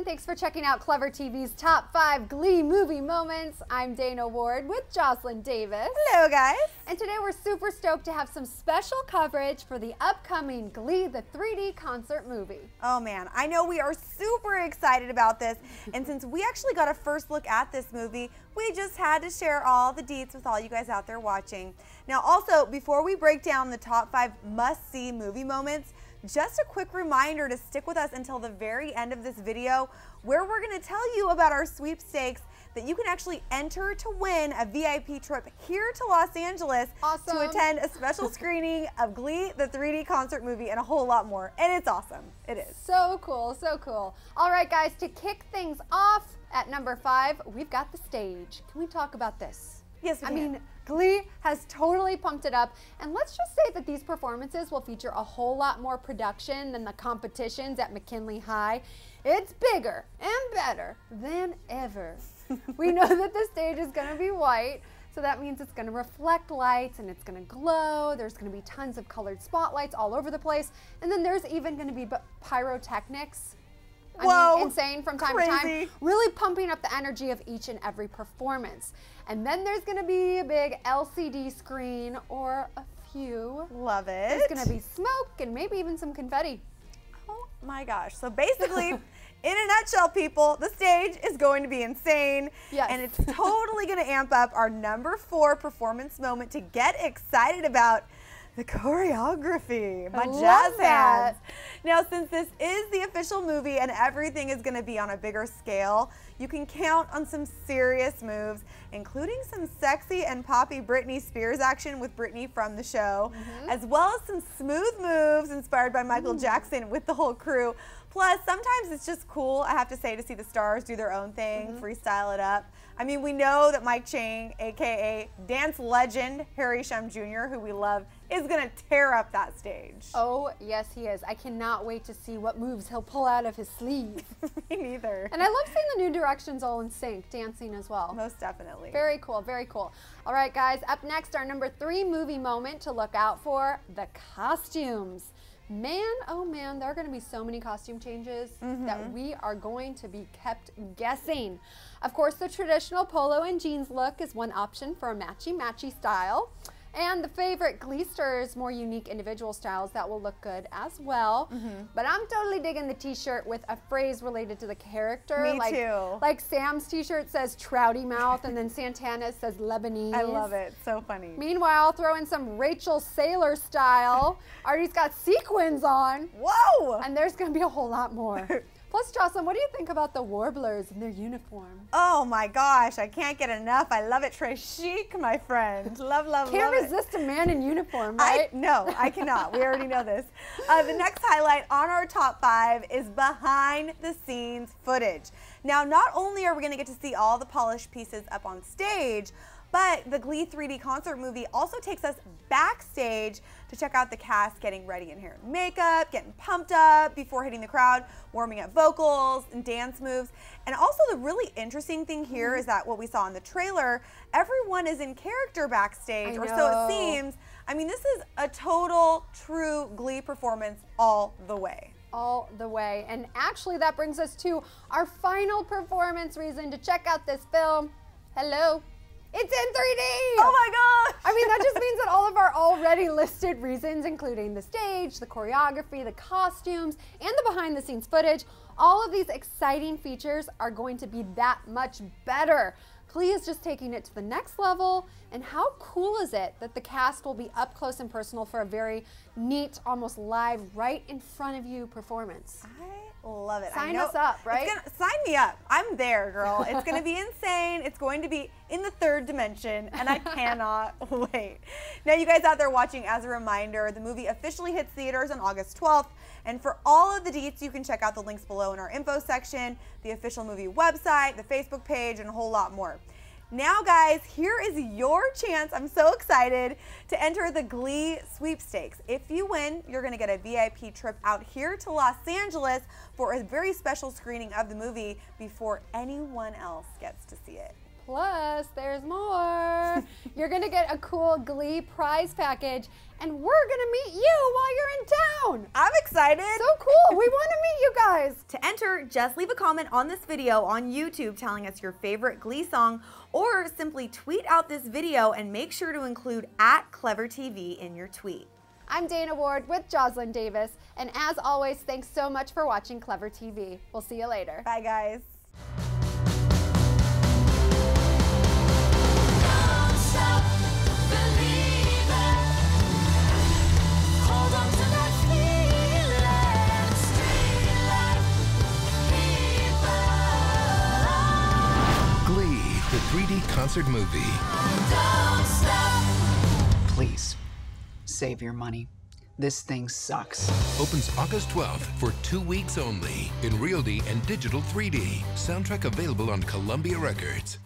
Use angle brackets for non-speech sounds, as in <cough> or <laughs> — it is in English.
everyone. Thanks for checking out Clevver TV's top five Glee movie moments. I'm Dana Ward with Joslyn Davis. Hello, guys. And today we're super stoked to have some special coverage for the upcoming Glee the 3D concert movie. Oh man, I know we are super excited about this. <laughs> and since we actually got a first look at this movie, we just had to share all the deets with all you guys out there watching. Now, also, before we break down the top five must see movie moments, just a quick reminder to stick with us until the very end of this video where we're going to tell you about our sweepstakes that you can actually enter to win a VIP trip here to Los Angeles awesome. to attend a special <laughs> screening of Glee, the 3D concert movie, and a whole lot more. And it's awesome. It is. So cool, so cool. All right, guys, to kick things off at number five, we've got the stage. Can we talk about this? Yes, I can. mean, Glee has totally pumped it up. And let's just say that these performances will feature a whole lot more production than the competitions at McKinley High. It's bigger and better than ever. <laughs> we know that the stage is going to be white. So that means it's going to reflect lights and it's going to glow. There's going to be tons of colored spotlights all over the place. And then there's even going to be pyrotechnics I Whoa, mean, insane from time crazy. to time, really pumping up the energy of each and every performance. And then there's going to be a big LCD screen or a few. Love it. There's going to be smoke and maybe even some confetti. Oh my gosh. So basically, <laughs> in a nutshell, people, the stage is going to be insane. Yes. And it's totally going to amp up our number four performance moment to get excited about the choreography, my jazz that. hands. Now, since this is the official movie and everything is going to be on a bigger scale, you can count on some serious moves, including some sexy and poppy Britney Spears action with Britney from the show, Mm-hmm. as well as some smooth moves inspired by Michael Jackson with the whole crew. Plus, sometimes it's just cool, I have to say, to see the stars do their own thing, Mm-hmm. freestyle it up. I mean, we know that Mike Chang, aka dance legend Harry Shum Jr., who we love, is going to tear up that stage. Oh, yes, he is. I cannot wait to see what moves he'll pull out of his sleeve. <laughs> Me neither. and I love seeing the new directions all in sync, dancing as well. Most definitely. Very cool, very cool. All right, guys, up next, our number three movie moment to look out for the costumes. Man, oh man, there are going to be so many costume changes that mm-hmm. we are going to be kept guessing. Of course, the traditional polo and jeans look is one option for a matchy matchy style. And the favorite Gleester's more unique individual styles that will look good as well. Mm-hmm. But I'm totally digging the t-shirt with a phrase related to the character. Me like, too. Like Sam's t-shirt says trouty mouth and then Santana says Lebanese. I love it. So funny. Meanwhile, throw in some Rachel Sailor style. <laughs> Artie's got sequins on. Whoa! And there's going to be a whole lot more. <laughs> Plus, Joslyn, what do you think about the Warblers and their uniform? Oh my gosh, I can't get enough. I love it. Très chic, my friend. Love, love, love. Can't love it. resist a man in uniform, I, right? no, I cannot. We already know this. Uh, the next highlight on our top five is behind the scenes footage. Now, not only are we going to get to see all the polished pieces up on stage, but the Glee 3D concert movie also takes us backstage to check out the cast getting ready in hair and makeup, getting pumped up before hitting the crowd, warming up vocals and dance moves. And also, the really interesting thing here is that what we saw in the trailer, everyone is in character backstage, or so it seems. I mean, this is a total, true Glee performance all the way. all the way. And actually, that brings us to our final performance reason to check out this film. Hello. It's in 3D. Oh my gosh! I mean, that just means that all of our already listed reasons, including the stage, the choreography, the costumes, and the behind the scenes footage, all of these exciting features are going to be that much better. Glee is just taking it to the next level. And how cool is it that the cast will be up close and personal for a very neat, almost live, right in front of you performance? I love it. I Sign us up, right? gonna- sign me up. I'm there, girl. It's going to be <laughs> insane. It's going to be in the third dimension, and I cannot <laughs> wait. Now, you guys out there watching, as a reminder, the movie officially hits theaters on August 12th. And for all of the deets, you can check out the links below in our info section, the official movie website, the Facebook page, and a whole lot more. Now, guys, here is your chance. I'm so excited to enter the Glee sweepstakes. If you win, you're going to get a VIP trip out here to Los Angeles for a very special screening of the movie before anyone else gets to see it. Plus, there's more. <laughs> you're going to get a cool Glee prize package, and we're going to meet you while you're in town. I'm excited. So cool. We want to meet you guys. To enter, just leave a comment on this video on YouTube telling us your favorite Glee song or simply tweet out this video and make sure to include at Clevver TV in your tweet. I'm Dana Ward with Joslyn Davis, and as always, thanks so much for watching Clevver TV. We'll see you later. Bye, guys. Concert movie. Please, save your money. This thing sucks. Opens August 12th for two weeks only in RealD and digital 3D. Soundtrack available on Columbia Records.